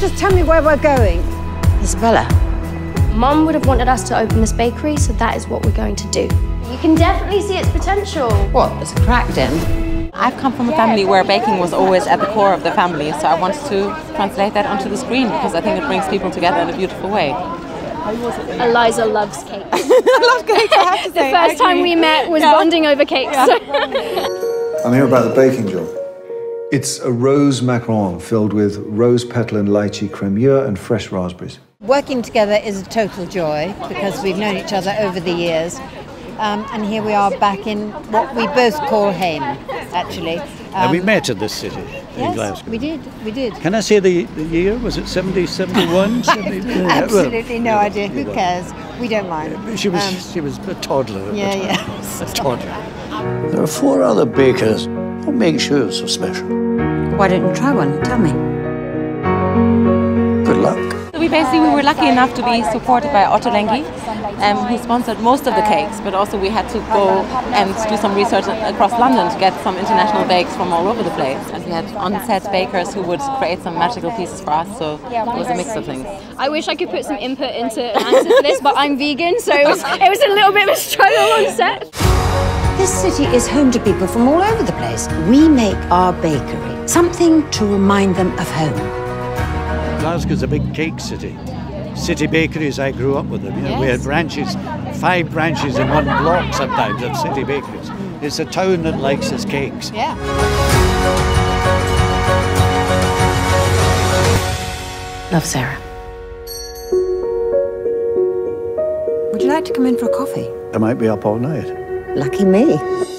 just tell me where we're going. Isabella. Mum would have wanted us to open this bakery, so that is what we're going to do. You can definitely see its potential. What? There's a crack in. I've come from a family where baking was always at the core of the family, so I wanted to translate that onto the screen because I think it brings people together in a beautiful way. Eliza loves cakes. I love cakes, I have to say. The first time we met was Yeah. bonding over cakes. I'm here about the baking job. It's a rose macaron filled with rose petal and lychee crémeux and fresh raspberries. Working together is a total joy because we've known each other over the years. Um, and here we are back in what we both call home, actually. And we Um, met in this city, in yes, Glasgow. we did, we did. Can I say the, the year? Was it 70, 71? 70? Yeah, well, Absolutely no idea. Who cares? We don't mind. She was, Um, she was a toddler at yeah, the time. yeah. A toddler. There are four other bakers. What makes you so special? Why don't you try one? Tell me. Good luck. So we basically we were lucky enough to be supported by Ottolenghi, um, who sponsored most of the cakes, but also we had to go and do some research across London to get some international bakes from all over the place. And we had on-set bakers who would create some magical pieces for us, so it was a mix of things. I wish I could put some input into an answer to this, but I'm vegan, so it was, it was a little bit of a struggle on set. This city is home to people from all over the place. We make our bakery something to remind them of home. Glasgow's a big cake city. City bakeries, I grew up with them. You know, We had branches, five branches in one block sometimes of city bakeries. It's a town that likes its cakes. Yeah. Love, Sarah. Would you like to come in for a coffee? I might be up all night. Lucky me.